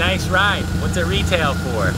nice ride. What's it retail for?